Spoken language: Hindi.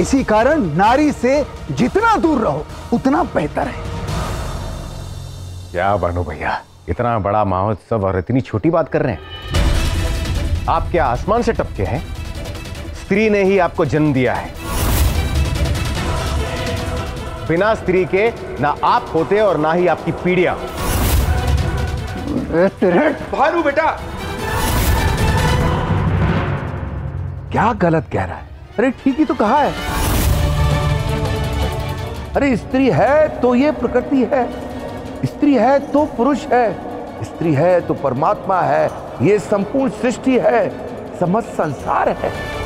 इसी कारण नारी से जितना दूर रहो उतना बेहतर है। क्या बानो भैया इतना बड़ा महोत्सव और इतनी छोटी बात कर रहे हैं? आप क्या आसमान से टपके हैं। स्त्री ने ही आपको जन्म दिया है। बिना स्त्री के ना आप होते और ना ही आपकी पीढ़ियाँ। भानु बेटा! क्या गलत कह रहा है? अरे ठीक ही तो कहा है। अरे स्त्री है तो ये प्रकृति है। स्त्री है तो पुरुष है। स्त्री है तो परमात्मा है। ये संपूर्ण सृष्टि है। समस्त संसार है।